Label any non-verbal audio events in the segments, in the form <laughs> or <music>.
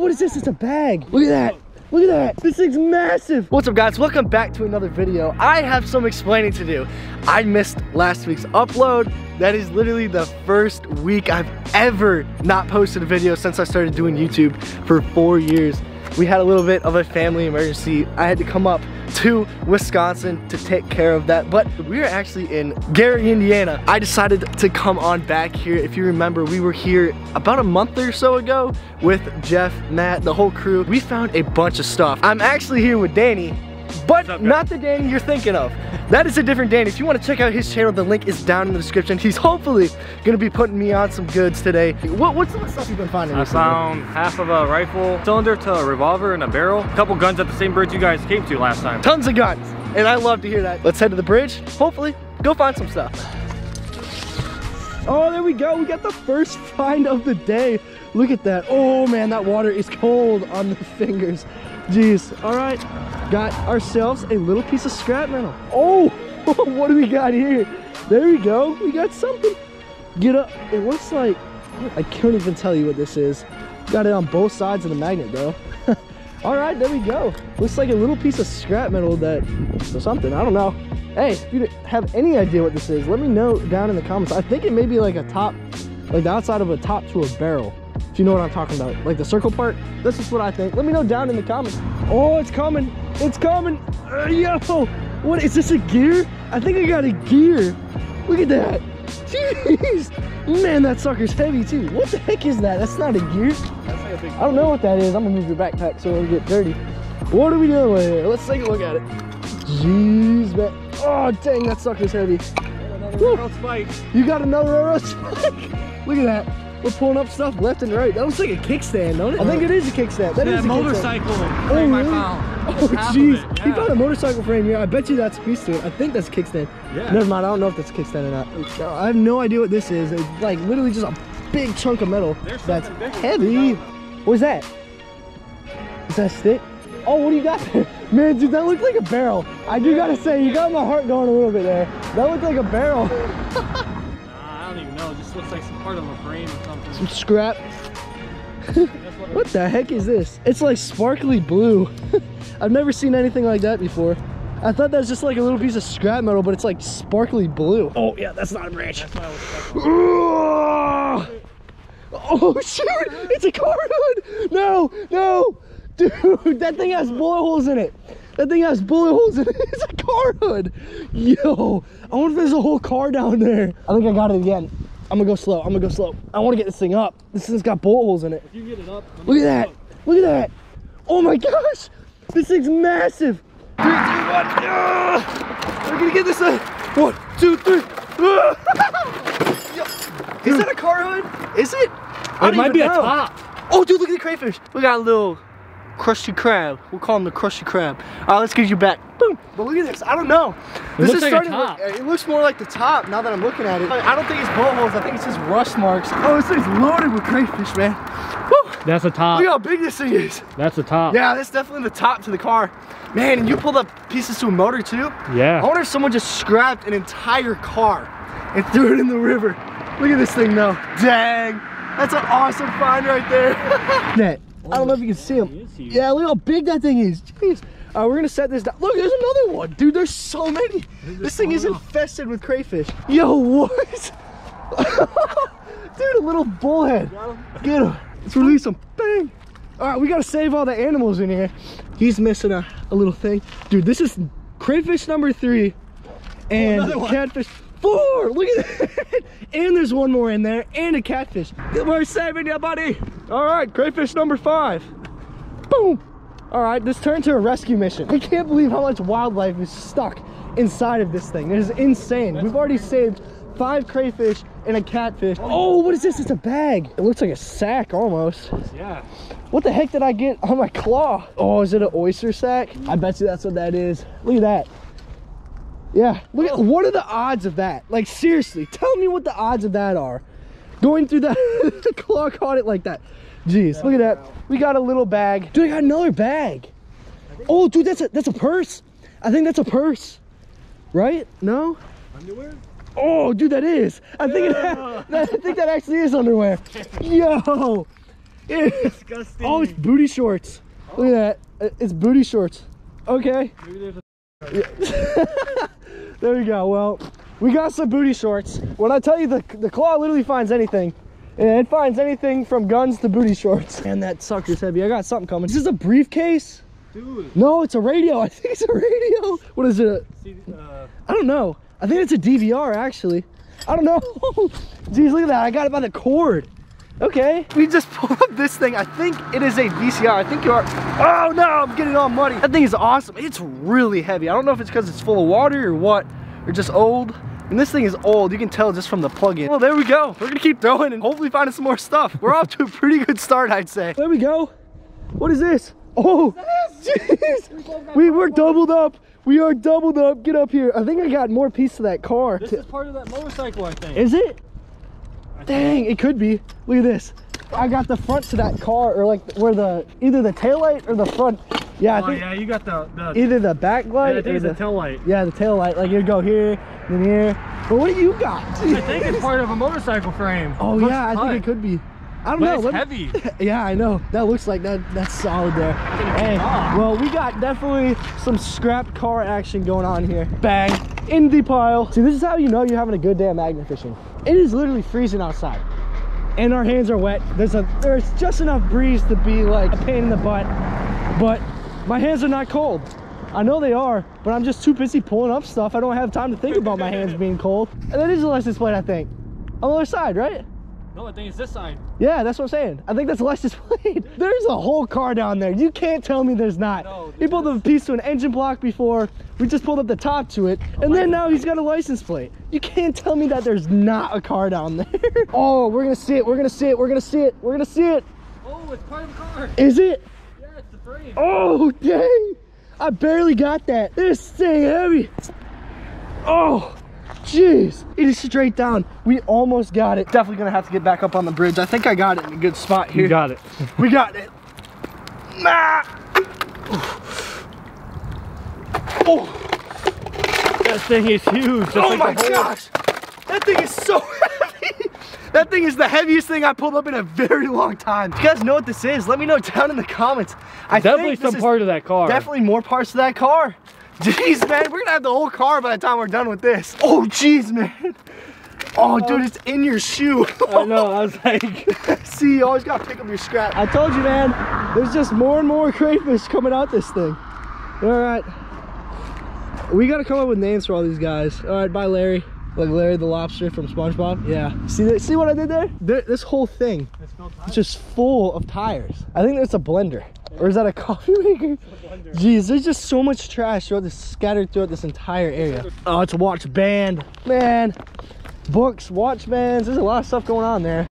what is this? It's a bag. Look at that. Look at that. This thing's massive. What's up, guys? Welcome back to another video. I have some explaining to do. I missed last week's upload. That is literally the first week I've ever not posted a video since I started doing YouTube for four years. We had a little bit of a family emergency. I had to come up to Wisconsin to take care of that. But we are actually in Gary, Indiana. I decided to come on back here. If you remember, we were here about a month or so ago with Jeff, Matt, the whole crew. We found a bunch of stuff. I'm actually here with Dani, but not the Danny you're thinking of. That is a different Danny. If you want to check out his channel, the link is down in the description. He's hopefully going to be putting me on some goods today. What, what's the stuff you've been finding? I found half of a rifle cylinder to a revolver and a barrel. A couple guns at the same bridge you guys came to last time. Tons of guns. And I love to hear that. Let's head to the bridge. Hopefully, go find some stuff. Oh, there we go. We got the first find of the day. Look at that. Oh man, that water is cold on the <laughs> fingers. Jeez. All right got ourselves a little piece of scrap metal. Oh, <laughs> what do we got here? There we go. We got something. Get up. It looks like, I can't even tell you what this is. Got it on both sides of the magnet though. <laughs> All right, there we go. Looks like a little piece of scrap metal that, or something, I don't know. Hey, if you have any idea what this is, let me know down in the comments. I think it may be like a top, like the outside of a top to a barrel if you know what I'm talking about. Like the circle part, this is what I think. Let me know down in the comments. Oh, it's coming, it's coming. Uh, yo, what, is this a gear? I think I got a gear. Look at that. Jeez. Man, that sucker's heavy too. What the heck is that? That's not a gear. Like a I don't know what that is. I'm gonna move your backpack so it'll get dirty. What are we doing with here? Let's take a look at it. Jeez, man. Oh, dang, that sucker's heavy. You got another arrow spike? <laughs> Look at that. We're pulling up stuff left and right. That looks like a kickstand, don't it? I think it is a kickstand. That yeah, is a motorcycle kickstand. frame oh, really? I found. Oh, jeez. Yeah. He found a motorcycle frame. Yeah, I bet you that's a piece to it. I think that's a kickstand. Yeah. Never mind. I don't know if that's a kickstand or not. I have no idea what this is. It's like literally just a big chunk of metal There's that's heavy. What's that? Is that a stick? Oh, what do you got there? <laughs> Man, dude, that looked like a barrel. I do gotta say, you got my heart going a little bit there. That looked like a barrel. <laughs> This looks like some part of a frame or something. Some scrap. <laughs> what the heck is this? It's like sparkly blue. <laughs> I've never seen anything like that before. I thought that was just like a little piece of scrap metal, but it's like sparkly blue. Oh yeah, that's not a branch. <laughs> Oh, oh shoot, it's a car hood. No, no, dude, that thing has bullet holes in it. That thing has bullet holes in it. It's a car hood. Yo, I wonder if there's a whole car down there. I think I got it again. I'm gonna go slow. I'm gonna go slow. I want to get this thing up. This thing's got bullet holes in it. If you get it up, look at that. Up. Look at that. Oh my gosh. This thing's massive. Three, two, one. Uh, we're gonna get this thing. One, two, three. <laughs> Uh. Is that a car hood? Is it? It might be know. a top. Oh, dude, look at the crayfish. We got a little crusty crab. We'll call him the crusty crab. All right, let's get you back. Boom. But look at this. I don't know. It this is like starting. Look, it looks more like the top now that I'm looking at it. I don't think it's bullet holes. I think it's just rust marks. Oh, this thing's loaded with crayfish, man. Woo. That's the top. Look how big this thing is. That's the top. Yeah, that's definitely the top to the car. Man, and you pulled up pieces to a motor too? Yeah. I wonder if someone just scrapped an entire car and threw it in the river. Look at this thing though. Dang. That's an awesome find right there. <laughs> Net. I don't know if you can see him. Yeah, look how big that thing is. Jeez. All right, we're gonna set this down. Look, there's another one. Dude, there's so many. This thing is infested with crayfish. Yo, what? <laughs> Dude, a little bullhead. Get him. Let's release him. Bang. All right, we gotta save all the animals in here. He's missing a, a little thing. Dude, this is crayfish number three and oh, catfish four. Look at that. <laughs> and there's one more in there and a catfish. We're saving you, buddy. All right, crayfish number five. Boom. All right, this turned to a rescue mission. I can't believe how much wildlife is stuck inside of this thing. It is insane. We've already saved five crayfish and a catfish. Oh, what is this? It's a bag. It looks like a sack almost. Yeah. What the heck did I get on my claw? Oh, is it an oyster sack? I bet you that's what that is. Look at that. Yeah, look at, oh. what are the odds of that? Like seriously, tell me what the odds of that are. Going through that, <laughs> the claw caught it like that. Jeez, look at that. We got a little bag. Dude, I got another bag. Oh, dude, that's a that's a purse. I think that's a purse. Right? No? Underwear? Oh, dude, that is. I think yeah. it, <laughs> I think that actually is underwear. Yo. <laughs> It's disgusting. Oh, it's booty shorts. Look at that. Uh, It's booty shorts. Okay. Maybe there's a There we go. Well, we got some booty shorts. When I tell you the the claw literally finds anything. And it finds anything from guns to booty shorts. And that sucker's heavy. I got something coming. Is this a briefcase? dude. No, it's a radio. <laughs> I think it's a radio. What is it? See, uh, I don't know. I think it's a DVR actually. I don't know. <laughs> Jeez, look at that. I got it by the cord. Okay. We just pulled up this thing. I think it is a VCR. I think you are. Oh no, I'm getting all muddy. That thing is awesome. It's really heavy. I don't know if it's because it's full of water or what, or just old. And this thing is old. You can tell just from the plug-in. Well, there we go. We're gonna keep throwing and hopefully finding some more stuff. We're off to a pretty good start, I'd say. There we go. What is this? Oh, jeez. We were doubled up. We are doubled up. Get up here. I think I got more piece of that car. this is part of that motorcycle, I think. Is it? I think. Dang, it could be. Look at this. I got the front to that car, or like where the either the tail light or the front. Yeah, I Oh think yeah, you got the the. either the back yeah, I think or it's the the tail light. yeah the tail light. Like you go here, then here. But what do you got? I think it's <laughs> part of a motorcycle frame. Oh yeah, I think it could be. I don't But know. it's let me- heavy. <laughs> Yeah, I know. That looks like that. That's solid there. Hey, well, we got definitely some scrap car action going on here. Bang in the pile. See, this is how you know you're having a good day of magnet fishing. It is literally freezing outside, and our hands are wet. There's a there's just enough breeze to be like a pain in the butt, but my hands are not cold. I know they are, but I'm just too busy pulling up stuff. I don't have time to think about my hands being cold. And that is a license plate, I think. On the other side, right? No, I think it's this side. Yeah, that's what I'm saying. I think that's license plate. <laughs> There's a whole car down there. You can't tell me there's not. No, he pulled a piece to an engine block before. We just pulled up the top to it. And then now he's got a license plate. You can't tell me that there's not a car down there. <laughs> oh, we're gonna see it. We're gonna see it. We're gonna see it. We're gonna see it. Oh, it's part of the car. Is it? Yeah, it's the frame. Oh, dang. I barely got that. This thing heavy. Oh, jeez. It is straight down. We almost got it. Definitely gonna have to get back up on the bridge. I think I got it in a good spot here. You got it. We got it. Nah. Oh, That thing is huge. Just oh like my gosh. That thing is so <laughs> heavy. That thing is the heaviest thing I pulled up in a very long time. If you guys know what this is, let me know down in the comments. I Definitely some part of that car. Definitely more parts of that car. <laughs> Jeez, man, we're gonna have the whole car by the time we're done with this. Oh, jeez, man. Oh, dude, it's in your shoe. <laughs> I know. I was like, <laughs> See, you always gotta pick up your scrap. I told you, man. There's just more and more crayfish coming out this thing. All right. We gotta come up with names for all these guys. All right, bye, Larry. Like Larry the lobster from SpongeBob. Yeah. See, that, see what I did there? there? This whole thing it's is just full of tires. I think that's a blender. Or is that a <laughs> coffee maker? Jeez, there's just so much trash throughout this scattered throughout this entire area. Oh, it's a watch band. Man. Books, watch bands, there's a lot of stuff going on there.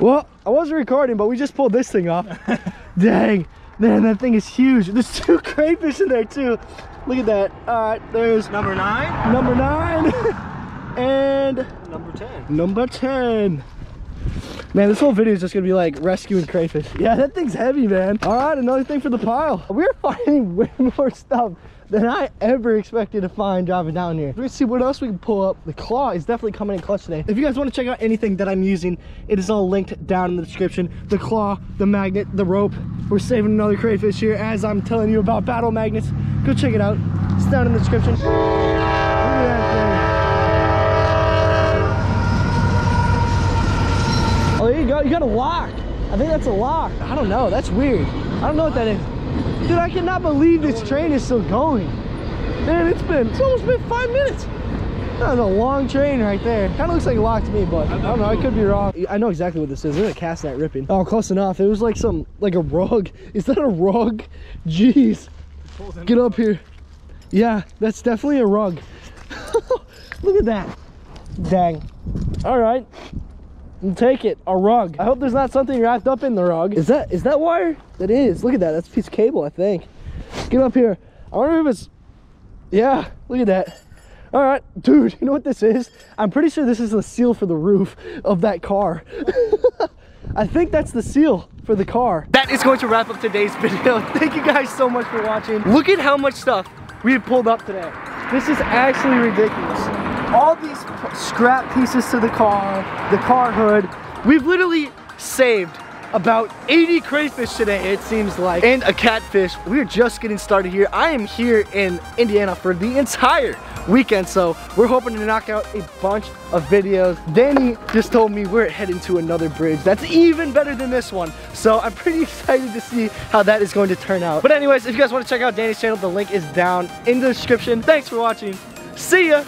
Well, I wasn't recording, but we just pulled this thing off. <laughs> Dang. Man, that thing is huge. There's two crayfish in there too. Look at that. Alright, there's number nine. number nine <laughs> and Number ten. number 10. Man, this whole video is just gonna be like rescuing crayfish. Yeah, that thing's heavy, man. All right, another thing for the pile. We're <laughs> finding way more stuff than I ever expected to find driving down here. Let's see what else we can pull up. The claw is definitely coming in clutch today. If you guys want to check out anything that I'm using, it is all linked down in the description. The claw, the magnet, the rope. We're saving another crayfish here as I'm telling you about battle magnets. Go check it out. It's down in the description. Look at that thing. Oh, there you go. You got a lock. I think that's a lock. I don't know. That's weird. I don't know what that is. Dude, I cannot believe this train is still going. Man, it's been, it's almost been five minutes. That's a long train right there. Kind of looks like a lock to me, but I don't know. I could be wrong. I know exactly what this is. There's a cast net ripping. Oh, close enough. It was like some, like a rug. <laughs> Is that a rug? Jeez. Get up here. Yeah, that's definitely a rug. <laughs> Look at that. Dang. All right. Take it. A rug. I hope there's not something wrapped up in the rug. Is that is that wire? That is. Look at that. That's a piece of cable, I think. Get up here. I wonder if it's. Yeah. Look at that. All right, dude. <laughs> You know what this is? I'm pretty sure this is the seal for the roof of that car. <laughs> I think that's the seal for the car. That is going to wrap up today's <laughs> video. Thank you guys so much for watching. Look at how much stuff we have pulled up today. This is actually ridiculous. Scrap pieces to the car, the car hood. We've literally saved about 80 crayfish today, it seems like, and a catfish. We're just getting started here. I am here in Indiana for the entire weekend, so we're hoping to knock out a bunch of videos. Dani just told me we're heading to another bridge that's even better than this one. So I'm pretty <laughs> excited to see how that is going to turn out. But anyways, if you guys want to check out Dani's channel, the link is down in the description. Thanks for watching. See ya!